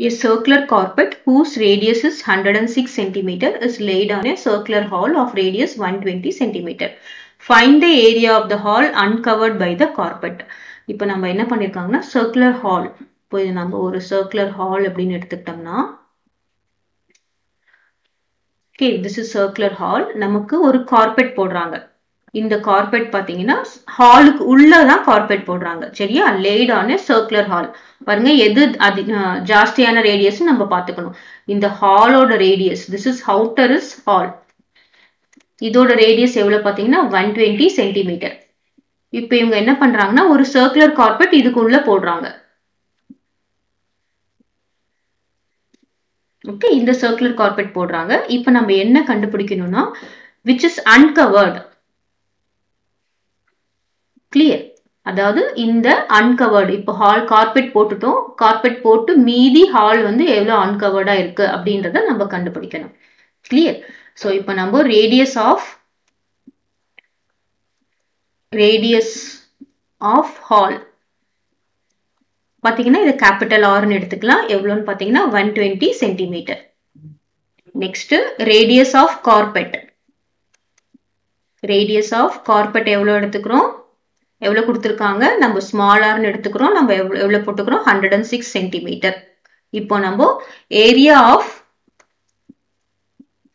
A circular carpet whose radius is 106 cm is laid on a circular hall of radius 120 cm. Find the area of the hall uncovered by the carpet. இப்போ நம்ம என்ன பண்ணியிருக்காங்கன்னா circular hall. இப்போ இது நம்ம ஒரு circular hall அப்படின்னு எடுத்துக்கிட்டோம்னா okay this is circular hall நமக்கு ஒரு கார்பெட் போடுறாங்க இந்த கார்பெட் பார்த்தீங்கன்னா ஹாலுக்கு உள்ளதான் கார்பெட் போடுறாங்க. சரியா? லேட் ஆன் சர்க்குலர் ஹால் பாருங்க எது அது ஜாஸ்தியான ரேடியஸ் நம்ம பார்த்துக்கணும். இந்த ஹாலோட radius this is outer is hall இதோட ரேடியஸ் எவ்வளவு பார்த்தீங்கன்னா ஒன் டுவெண்ட்டி சென்டிமீட்டர் இப்போ இவங்க என்ன பண்றாங்கன்னா ஒரு சர்க்குலர் கார்பெட் இதுக்குள்ள போடுறாங்க. ஓகே இந்த சர்க்குலர் கார்பெட் போடுறாங்க. இப்போ நம்ம என்ன கண்டுபிடிக்கணும்னா விச் இஸ் அன்கவர்டு கிளியர் அதாவது இந்த அன்கவர்டு இப்போ ஹால் கார்பெட் போட்டுட்டோம். கார்பெட் போட்டு மீதி ஹால் வந்து எவ்வளோ அன்கவர்டா இருக்கு அப்படின்றத நம்ம கண்டுபிடிக்கணும். கிளியர் ஸோ இப்போ நம்ம radius of radius of hall பார்த்தீங்கன்னா இது கேபிட்டல் ஆர்னு எடுத்துக்கலாம். எவ்வளோன்னு பார்த்தீங்கன்னா one twenty centimetre next radius of carpet radius of carpet எவ்வளோ எடுத்துக்கிறோம்? எவ்வளோ கொடுத்துருக்காங்க? நம்ம ஸ்மாலார்னு எடுத்துக்கிறோம். நம்ம எவ்வளோ எவ்வளோ போட்டுக்கிறோம்? ஹண்ட்ரட் அண்ட் சிக்ஸ் சென்டிமீட்டர் இப்போ நம்ம area of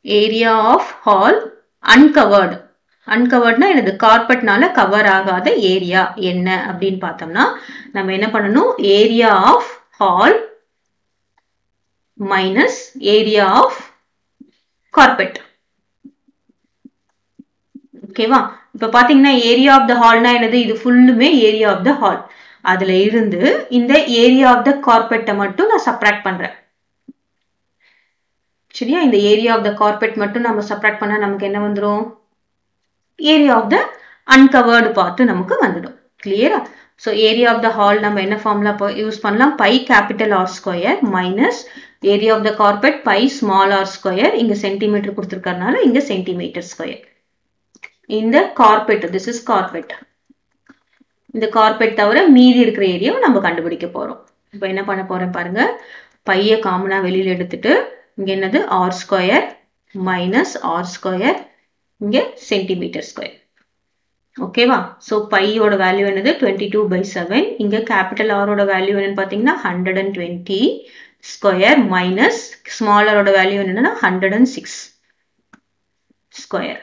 area of hall uncovered அன்கவர்ட்னா எனது கார்பெட்னால கவர் ஆகாத ஏரியா என்ன அப்படின்னு பார்த்தோம்னா நம்ம என்ன பண்ணணும்? Area of hall minus area of carpet ஓகேவா இப்ப பாத்தீங்கன்னா ஏரியா ஆஃப் த ஹால்னா என்னது? இது ஃபுல்லுமே ஏரியா ஆஃப் த ஹால் அதுல இருந்து இந்த ஏரியா ஆஃப் த கார்பெட்டை மட்டும் நான் சப்ராக்ட் பண்றேன். சரியா? இந்த ஏரியா ஆஃப் த கார்பெட் மட்டும் நம்ம சப்ராக்ட் பண்ணா நமக்கு என்ன வந்துடும் ஏரியா ஆஃப் த அன்கவர்டு பார்த்து நமக்கு வந்துடும். கிளியரா so area of the hall நம்ம என்ன ஃபார்முலா யூஸ் பண்ணலாம்? Pi capital R square minus area of the carpet pi small R square இங்கே சென்டிமீட்டர் கொடுத்துருக்கறனால இங்கே சென்டிமீட்டர் ஸ்கொயர் இந்த கார்பெட் திஸ் இஸ் கார்பெட் இந்த கார்பெட் தவிர மீதி இருக்கிற ஏரியாவை நம்ம கண்டுபிடிக்க போறோம். இப்போ என்ன பண்ண போறேன் பாருங்க. பைய காமனா வெளியில எடுத்துட்டு இங்க என்னது? R square minus R square இங்க சென்டிமீட்டர் ஸ்கொயர் ஓகேவா ஸோ பையோட வேல்யூ என்னது? டுவெண்ட்டி டூ பை செவன் இங்க கேபிட்டல் ஆரோட வேல்யூ என்னன்னு பார்த்தீங்கன்னா hundred and twenty square minus ஸ்மாலரோட value என்னன்னா ஹண்ட்ரட் அண்ட் சிக்ஸ் ஸ்கொயர்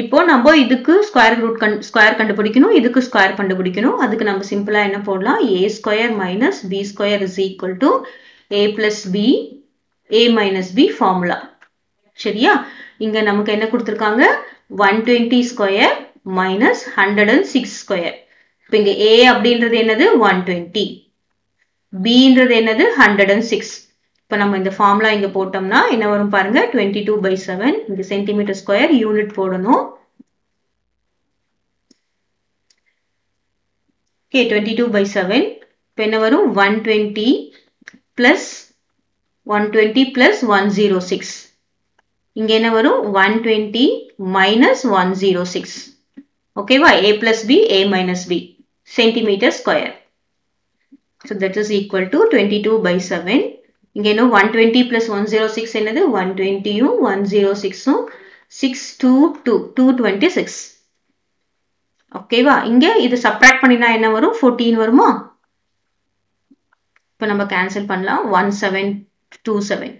இப்போ நம்ம இதுக்கு ஸ்கொயர் ரூட் கண் ஸ்கொயர் கண்டுபிடிக்கணும். இதுக்கு ஸ்கொயர் கண்டுபிடிக்கணும். அதுக்கு நம்ம சிம்பிளா என்ன போடலாம்? A square minus B square is equal to A plus B A minus B formula சரியா? இங்க நமக்கு என்ன கொடுத்துருக்காங்க? One twenty square minus hundred and six square இப்போ இங்க ஏ அப்படின்றது என்னது? ஒன் டுவெண்ட்டி பின்றது என்னது? ஹண்ட்ரட் அண்ட் சிக்ஸ் இப்போ நம்ம இந்த ஃபார்முலா இங்கே போட்டோம்னா என்ன வரும் பாருங்க? டுவெண்ட்டி டூ பை செவன் இங்கே சென்டிமீட்டர் ஸ்கொயர் யூனிட் போடணும். Okay twenty two by seven இப்போ என்ன வரும்? One twenty plus one twenty plus one zero six இங்கே என்ன வரும்? One twenty minus one zero six ஓகேவா A plus B A minus B centimetre square so that is equal to twenty two by seven இங்கே என்ன one twenty plus one zero six என்னது? One டுவெண்ட்டியும் one zero சிக்ஸும் six two two two twenty six ஓகேவா இங்கே இது subtract பண்ணினா என்ன வரும்? ஃபோர்டீன் வருமா? இப்போ நம்ம கேன்சல் பண்ணலாம். One seven two seven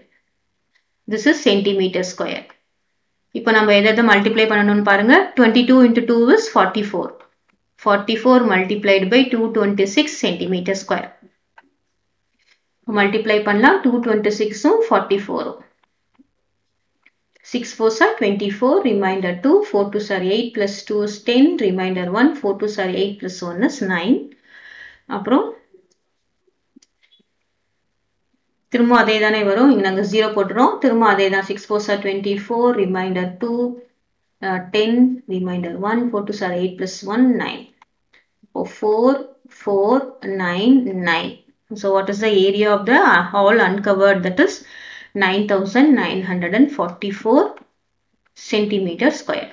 this is centimetre square இப்போ நம்ம எதை எதை மல்டிப்ளை பண்ணணும்னு பாருங்க. Twenty two into two is forty four forty four multiplied by two twenty six centimetre square multiply பண்ணலாம். டூ டுவெண்ட்டி சிக்ஸும் forty ஃபோரும் six four are twenty four reminder two four two are eight plus two is ten reminder one four two are eight plus one is nine அப்புறம் திரும்ப அதே தானே வரும். இங்கே நாங்கள் zero போட்டுறோம். திரும்ப அதே தான் six four are twenty four reminder two ten reminder one four two are eight plus one nine இப்போ four four nine nine So what is the area of the uh, hall uncovered? That is 9944 centimeter square.